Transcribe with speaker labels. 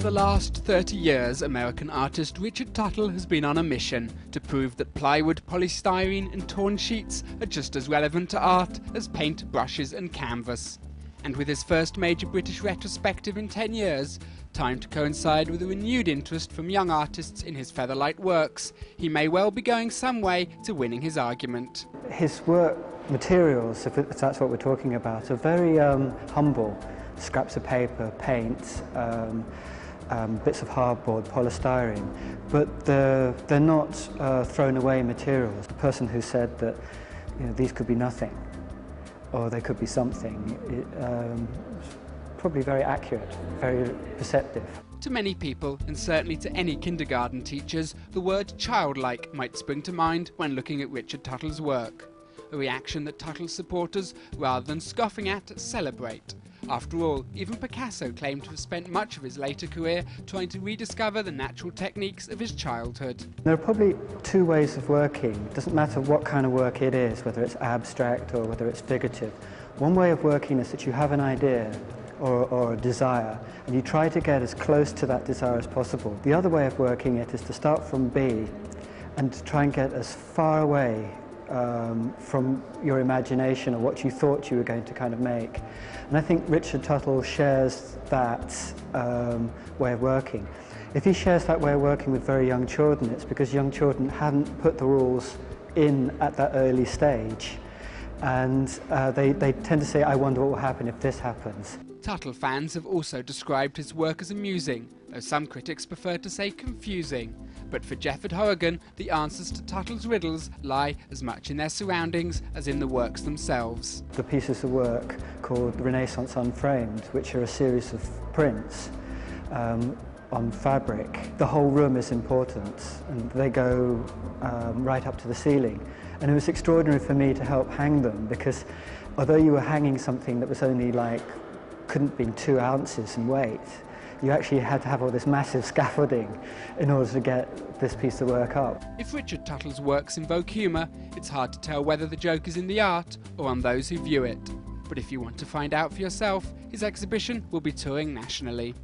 Speaker 1: For the last 30 years, American artist Richard Tuttle has been on a mission to prove that plywood, polystyrene and torn sheets are just as relevant to art as paint, brushes and canvas. And with his first major British retrospective in 10 years, time to coincide with a renewed interest from young artists in his featherlight works, he may well be going some way to winning his argument.
Speaker 2: His work materials, if that's what we're talking about, are very um, humble. Scraps of paper, paint, um, um, bits of hardboard, polystyrene, but they're, they're not uh, thrown away materials. The person who said that you know, these could be nothing or they could be something, it, um, probably very accurate, very perceptive.
Speaker 1: To many people, and certainly to any kindergarten teachers, the word childlike might spring to mind when looking at Richard Tuttle's work. A reaction that Tuttle's supporters, rather than scoffing at, celebrate. After all, even Picasso claimed to have spent much of his later career trying to rediscover the natural techniques of his childhood.
Speaker 2: There are probably two ways of working. It doesn't matter what kind of work it is, whether it's abstract or whether it's figurative. One way of working is that you have an idea or, or, a desire, and you try to get as close to that desire as possible. The other way of working it is to start from B and to try and get as far away um, from your imagination or what you thought you were going to kind of make. And I think Richard Tuttle shares that um, way of working. If he shares that way of working with very young children, it's because young children hadn't put the rules in at that early stage. And uh, they, they tend to say, I wonder what will happen if this happens.
Speaker 1: Tuttle fans have also described his work as amusing, though some critics prefer to say confusing. But for Jefford Horrigan, the answers to Tuttle's riddles lie as much in their surroundings as in the works themselves.
Speaker 2: The pieces of work called Renaissance Unframed, which are a series of prints um, on fabric. The whole room is important and they go um, right up to the ceiling. And it was extraordinary for me to help hang them because although you were hanging something that was only like couldn't be two ounces in weight. You actually had to have all this massive scaffolding in order to get this piece of work up.
Speaker 1: If Richard Tuttle's works invoke humour, it's hard to tell whether the joke is in the art or on those who view it. But if you want to find out for yourself, his exhibition will be touring nationally.